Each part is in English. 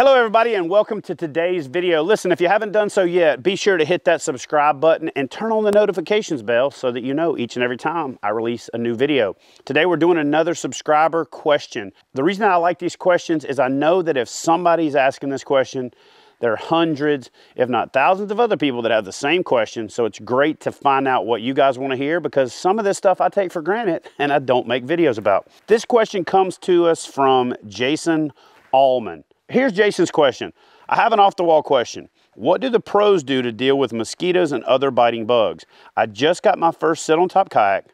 Hello everybody and welcome to today's video. Listen, if you haven't done so yet, be sure to hit that subscribe button and turn on the notifications bell so that you know each and every time I release a new video. Today we're doing another subscriber question. The reason I like these questions is I know that if somebody's asking this question, there are hundreds, if not thousands of other people that have the same question. So it's great to find out what you guys want to hear because some of this stuff I take for granted and I don't make videos about. This question comes to us from Jason Allman. Here's Jason's question. I have an off the wall question. What do the pros do to deal with mosquitoes and other biting bugs? I just got my first sit on top kayak,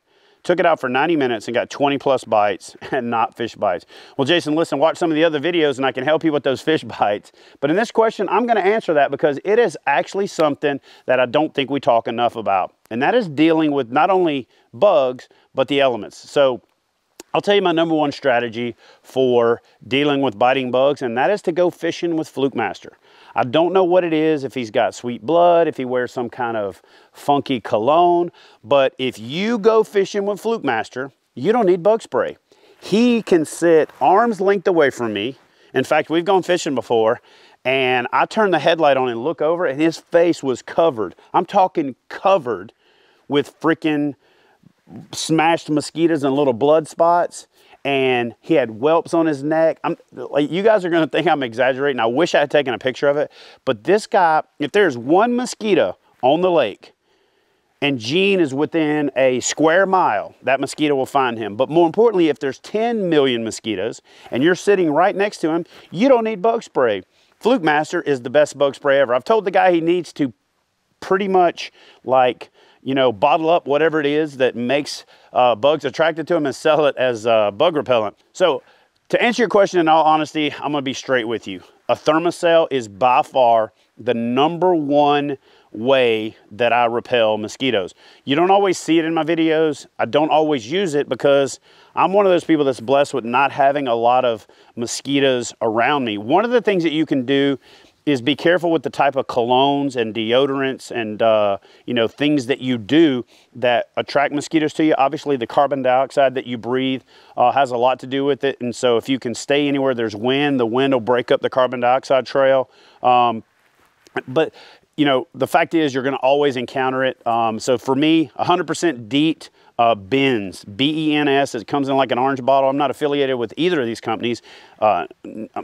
took it out for 90 minutes and got 20 plus bites and not fish bites. Well, Jason, listen, watch some of the other videos and I can help you with those fish bites. But in this question, I'm gonna answer that because it is actually something that I don't think we talk enough about. And that is dealing with not only bugs, but the elements. So I'll tell you my number one strategy for dealing with biting bugs, and that is to go fishing with Fluke Master. I don't know what it is, if he's got sweet blood, if he wears some kind of funky cologne, but if you go fishing with Fluke Master, you don't need bug spray. He can sit arm's length away from me. In fact, we've gone fishing before, and I turned the headlight on and look over, and his face was covered. I'm talking covered with freaking smashed mosquitoes and little blood spots and he had whelps on his neck. I'm like, you guys are gonna think I'm exaggerating. I wish I had taken a picture of it, but this guy, if there's one mosquito on the lake and Gene is within a square mile, that mosquito will find him. But more importantly, if there's 10 million mosquitoes and you're sitting right next to him, you don't need bug spray. Fluke Master is the best bug spray ever. I've told the guy he needs to pretty much like you know, bottle up whatever it is that makes uh, bugs attracted to them and sell it as uh, bug repellent. So to answer your question in all honesty, I'm gonna be straight with you. A Thermacell is by far the number one way that I repel mosquitoes. You don't always see it in my videos. I don't always use it because I'm one of those people that's blessed with not having a lot of mosquitoes around me. One of the things that you can do is be careful with the type of colognes and deodorants and uh, you know things that you do that attract mosquitoes to you. Obviously, the carbon dioxide that you breathe uh, has a lot to do with it. And so, if you can stay anywhere there's wind, the wind will break up the carbon dioxide trail. Um, but you know, the fact is you're going to always encounter it. Um, so for me, 100% DEET uh, Bens, B-E-N-S. It comes in like an orange bottle. I'm not affiliated with either of these companies, uh,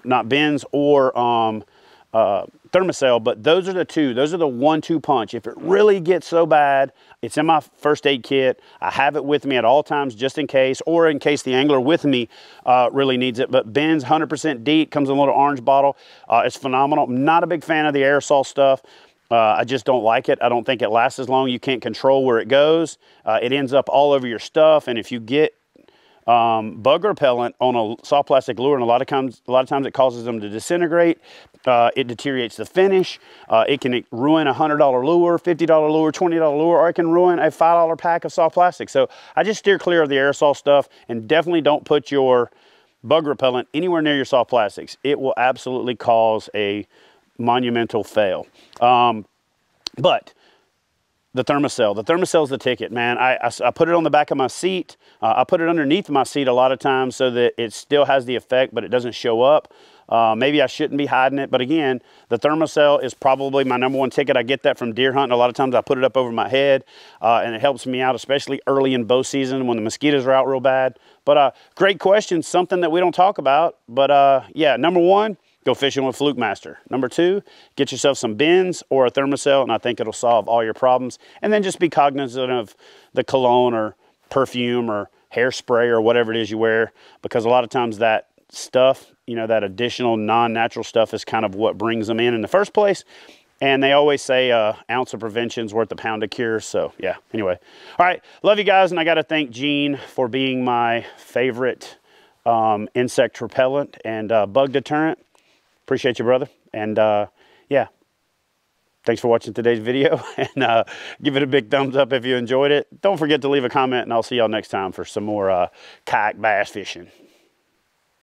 not Bens or um, uh, Thermacell, but those are the two. Those are the one-two punch. If it really gets so bad, it's in my first aid kit. I have it with me at all times just in case, or in case the angler with me uh, really needs it. But Ben's 100% DEET, comes in a little orange bottle. Uh, it's phenomenal. I'm not a big fan of the aerosol stuff. Uh, I just don't like it. I don't think it lasts as long. You can't control where it goes. Uh, it ends up all over your stuff. And if you get um, bug repellent on a soft plastic lure, and a lot of times, a lot of times it causes them to disintegrate. Uh, it deteriorates the finish. Uh, it can ruin a hundred dollar lure, fifty dollar lure, twenty dollar lure, or it can ruin a five dollar pack of soft plastic. So I just steer clear of the aerosol stuff, and definitely don't put your bug repellent anywhere near your soft plastics. It will absolutely cause a monumental fail. Um, but the Thermacell. The Thermacell is the ticket, man. I, I, I, put it on the back of my seat. Uh, I put it underneath my seat a lot of times so that it still has the effect, but it doesn't show up. Uh, maybe I shouldn't be hiding it, but again, the Thermacell is probably my number one ticket. I get that from deer hunting. A lot of times I put it up over my head, uh, and it helps me out, especially early in bow season when the mosquitoes are out real bad. But uh, great question, something that we don't talk about. But uh, yeah, number one, Go fishing with Fluke Master. Number two, get yourself some Bens or a Thermacell, and I think it'll solve all your problems. And then just be cognizant of the cologne or perfume or hairspray or whatever it is you wear, because a lot of times that stuff, you know, that additional non-natural stuff is kind of what brings them in in the first place. And they always say uh, ounce of prevention is worth a pound of cure. So yeah, anyway. All right, love you guys. And I got to thank Gene for being my favorite um, insect repellent and uh, bug deterrent. Appreciate you, brother. And uh, yeah, thanks for watching today's video. and uh, give it a big thumbs up if you enjoyed it. Don't forget to leave a comment, and I'll see y'all next time for some more uh, kayak bass fishing.